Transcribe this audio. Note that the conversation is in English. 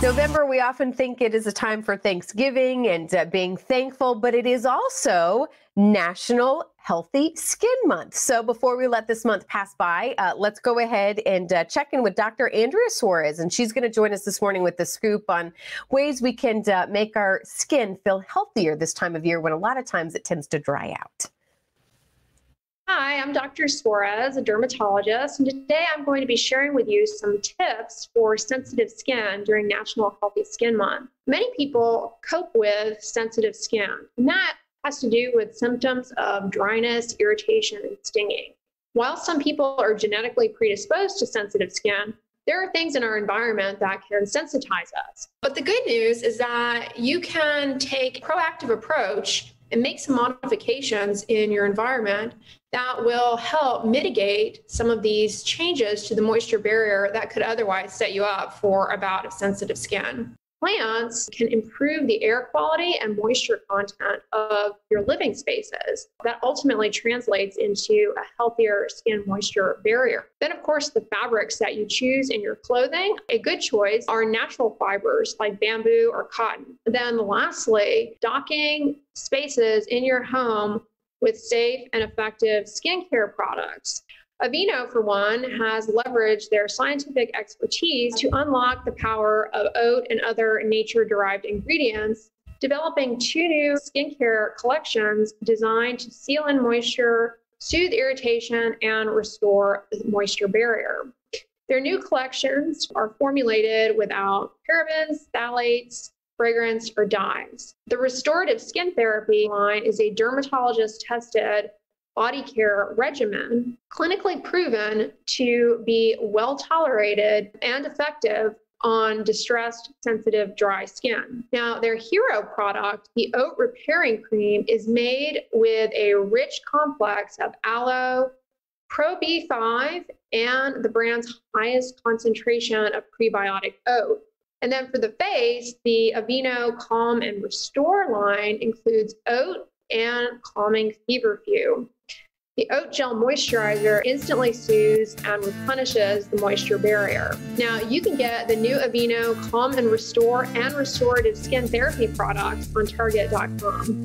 November, we often think it is a time for Thanksgiving and uh, being thankful, but it is also National Healthy Skin Month. So before we let this month pass by, uh, let's go ahead and uh, check in with Dr. Andrea Suarez, and she's going to join us this morning with the scoop on ways we can uh, make our skin feel healthier this time of year when a lot of times it tends to dry out. Hi, I'm Dr. Suarez, a dermatologist, and today I'm going to be sharing with you some tips for sensitive skin during National Healthy Skin Month. Many people cope with sensitive skin, and that has to do with symptoms of dryness, irritation, and stinging. While some people are genetically predisposed to sensitive skin, there are things in our environment that can sensitize us. But the good news is that you can take a proactive approach and make some modifications in your environment that will help mitigate some of these changes to the moisture barrier that could otherwise set you up for a bout of sensitive skin. Plants can improve the air quality and moisture content of your living spaces. That ultimately translates into a healthier skin moisture barrier. Then, of course, the fabrics that you choose in your clothing, a good choice are natural fibers like bamboo or cotton. Then, lastly, docking spaces in your home with safe and effective skincare products. Aveeno, for one, has leveraged their scientific expertise to unlock the power of oat and other nature derived ingredients, developing two new skincare collections designed to seal in moisture, soothe irritation, and restore the moisture barrier. Their new collections are formulated without parabens, phthalates, fragrance, or dyes. The restorative skin therapy line is a dermatologist tested body care regimen, clinically proven to be well tolerated and effective on distressed, sensitive, dry skin. Now, their hero product, the Oat Repairing Cream, is made with a rich complex of aloe, Pro B5, and the brand's highest concentration of prebiotic oat. And then for the face, the Aveeno Calm and Restore line includes oat and calming feverfew. The oat gel moisturizer instantly soothes and replenishes the moisture barrier. Now, you can get the new Aveeno Calm and Restore and Restorative Skin Therapy products on Target.com.